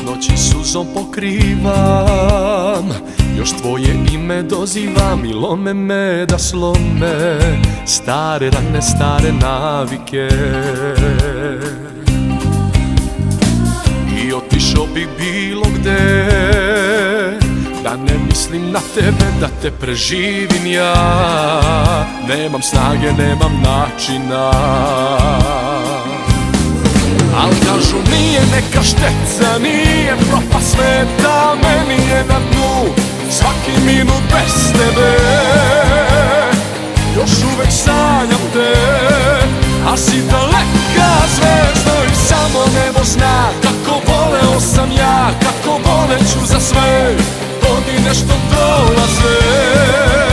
noći suzom pokrivam. Još tvoje ime dozivam i lome me da slome Stare rane, stare navike. I otišao bi bilo gde Da ne mislim na tebe, da te preživim ja. Nemam snage, nemam načina Al kažu nije neka šteca, nije propa sveta Meni je na dnu. Svaki minut bez tebe. Još uvek sanjam te, a si daleka zvezdo I samo nebo zna. Kako voleo sam ja Kako voleću za sve, godine što dolaze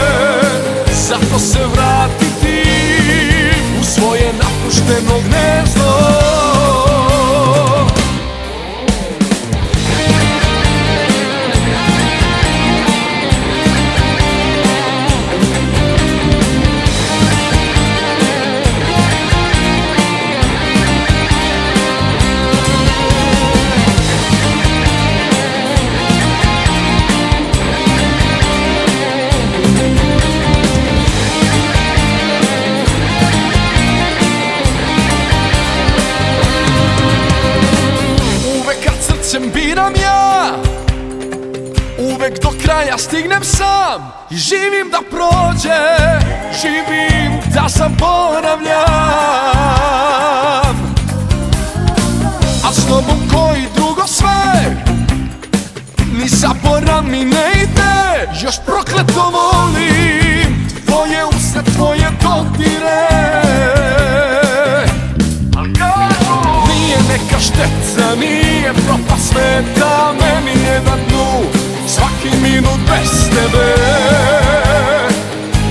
biram ja. Uvek do kraja stignem sam I živim da prođe Živim da zaboravljam. A s tobom koji drugo sve? Ni zaborav mi ne ide. Još prokleto volim neka šteca, nije propa sveta Meni je na dnu. Svaki minut bez tebe.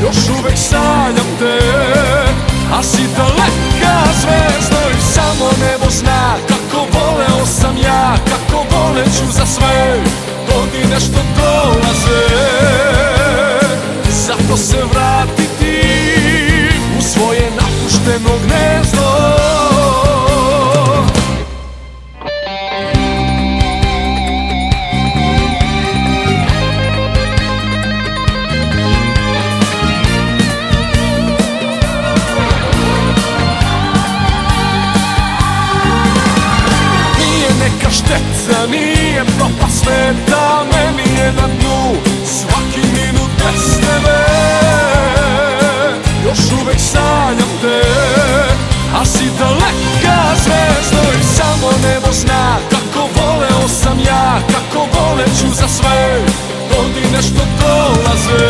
Još uvek sanjam te, a si daleka zvezdo I samo nebo zna. Kako voleo sam ja Kako voleću za sve Deca nije propa sveta Meni je na dnu svaki minut bez tebe. Još uvek sanjam te A si daleka zvezdo i samo nebo zna. Kako voleo sam ja, kako voleću za sve Godine što dolaze.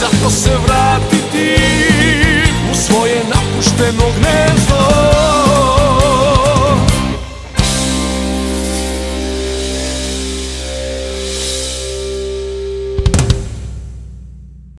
Zato se vraćam